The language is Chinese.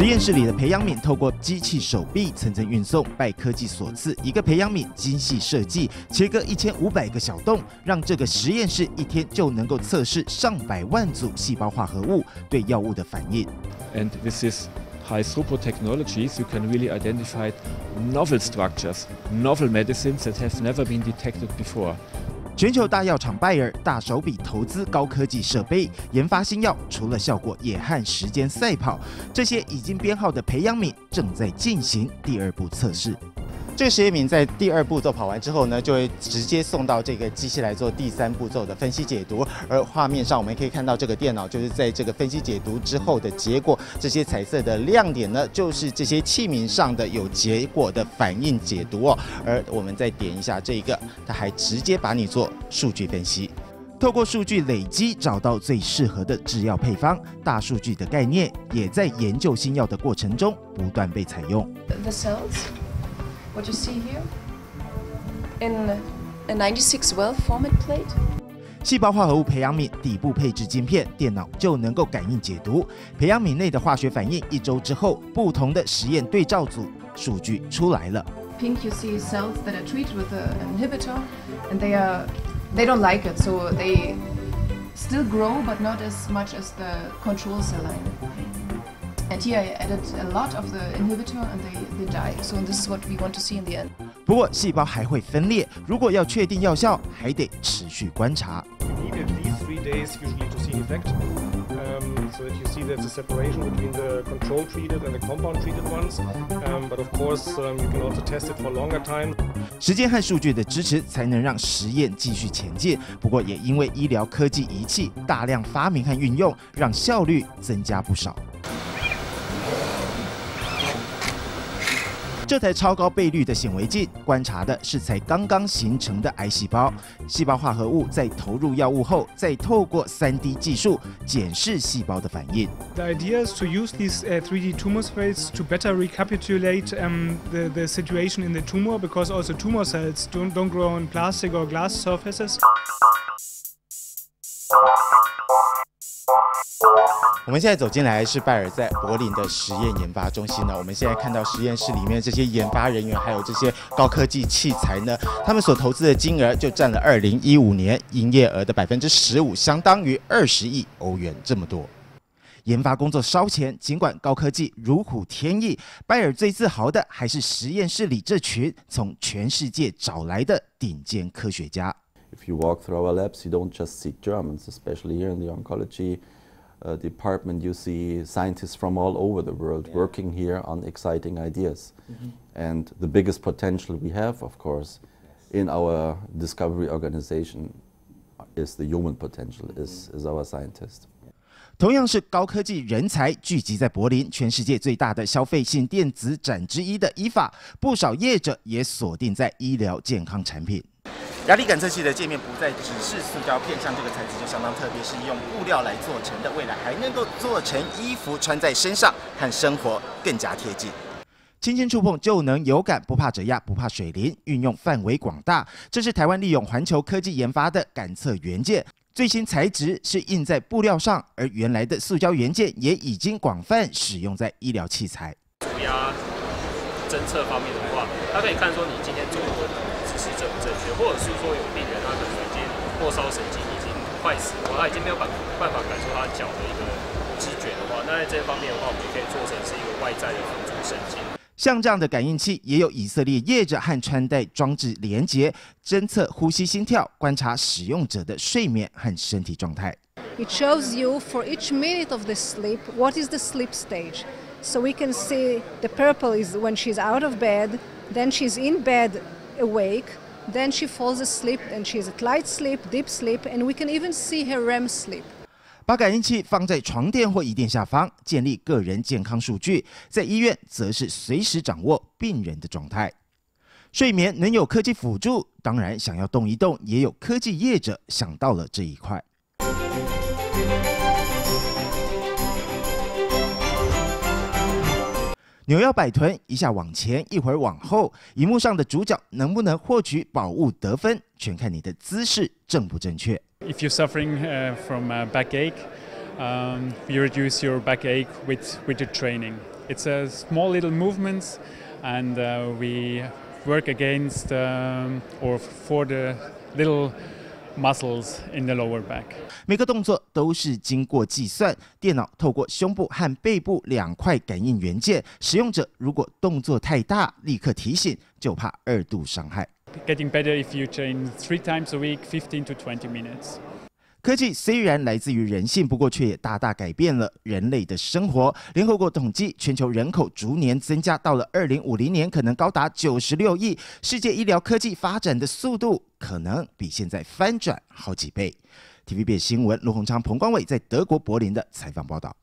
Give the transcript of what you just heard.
实验室里的培养皿透过机器手臂层层运送，拜科技所赐，一个培养皿精细设计，切割一千五百个小洞，让这个实验室一天就能够测试上百万组细胞化合物对药物的反应。And this is high throughput technologies, you can really identify novel structures, novel medicines that have never been detected before. 全球大药厂拜耳大手笔投资高科技设备研发新药，除了效果也和时间赛跑。这些已经编号的培养皿正在进行第二步测试。这个实验皿在第二步骤跑完之后呢，就会直接送到这个机器来做第三步骤的分析解读。而画面上我们可以看到，这个电脑就是在这个分析解读之后的结果。这些彩色的亮点呢，就是这些器皿上的有结果的反应解读哦。而我们再点一下这一个，它还直接把你做数据分析，透过数据累积找到最适合的制药配方。大数据的概念也在研究新药的过程中不断被采用。what you see here in a 96 well format plate. 细胞化合物培养皿底部配置晶片，电脑就能够感应解读培养皿内的化学反应。一周之后，不同的实验对照组数据出来了。Pink, you see cells that are treated with an inhibitor, and they are they don't like it, so they still grow, but not as much as the control cell line. And here I added a lot of the inhibitor and they, they die. So this is what we want to see in the end. 不过细胞还会分裂，如果要确定药效，还得持续观察。You need at least three days usually to see effect. Um, so that you see there's a separation between the control treated and the compound treated ones. Um, but of course, um, you can also test it for longer time. 时间和数据的支持，才能让实验继续前进。不过，也因为医疗科技仪器大量发明和运用，让效率增加不少。 这台超高倍率的显微镜观察的是才刚刚形成的癌细胞，细胞化合物在投入药物后，再透过 3D 技术检视细胞的反应。The idea is to use these 3D tumor sprays to better recapitulate um the the situation in the tumor because also tumor cells don't don't grow on plastic or glass surfaces. 我们现在走进来是拜耳在柏林的实验研发中心呢。我们现在看到实验室里面这些研发人员，还有这些高科技器材呢，他们所投资的金额就占了二零一五年营业额的百分之十五，相当于二十亿欧元这么多。研发工作烧钱，尽管高科技如虎添翼，拜耳最自豪的还是实验室里这群从全世界找来的顶尖科学家。If you walk through our labs, you don't just see Germans, especially here in the oncology. uh, department, you see scientists from all over the world yeah. working here on exciting ideas. Mm -hmm. And the biggest potential we have, of course, in our discovery organization is the human potential, mm -hmm. is, is our scientist. 同样是高科技人才聚集在柏林，全世界最大的消费性电子展之一的 IFA，不少业者也锁定在医疗健康产品。 压力感测器的界面不再只是塑胶片，像这个材质就相当特别，是用布料来做成的。未来还能够做成衣服，穿在身上，和生活更加贴近。轻轻触碰就能有感，不怕折压，不怕水淋，运用范围广大。这是台湾利用环球科技研发的感测元件，最新材质是印在布料上，而原来的塑胶元件也已经广泛使用在医疗器材。侦测方面的话，它可以看说你今天做的。是正不正确，或者是说有病人他可能已经末梢神经已经坏死，或他已经没有办办法感受他脚的一个知觉的话，那在这方面的话，我们也可以做成是一个外在的辅助神经。像这样的感应器，也有以色列业者和穿戴装置连接，侦测呼吸、心跳，观察使用者的睡眠和身体状态。It shows you for each minute of the sleep what is the sleep stage. So we can see the purple is when she's out of bed, then she's in bed awake. Then she falls asleep and she's at light sleep, deep sleep, and we can even see her REM sleep. 把感应器放在床垫或椅垫下方，建立个人健康数据。在医院，则是随时掌握病人的状态。睡眠能有科技辅助，当然想要动一动，也有科技业者想到了这一块。 扭腰摆臀，一下往前，一会儿往后，荧幕上的主角能不能获取宝物得分，全看你的姿势正不正确。If you're suffering from backache, um, you reduce your backache with with the training. It's a small little movements, and uh, we work against um, or for the little muscles in the lower back. 每个动作都是经过计算，电脑透过胸部和背部两块感应元件，使用者如果动作太大，立刻提醒，就怕二度伤害。Getting better if you train three times a week, 15 to 20 minutes. 科技虽然来自于人性，不过却也大大改变了人类的生活。联合国统计，全球人口逐年增加，到了二零五零年可能高达九十六亿。世界医疗科技发展的速度可能比现在翻转好几倍。TVB 新闻，卢鸿昌、彭光伟在德国柏林的采访报道。